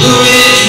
Who is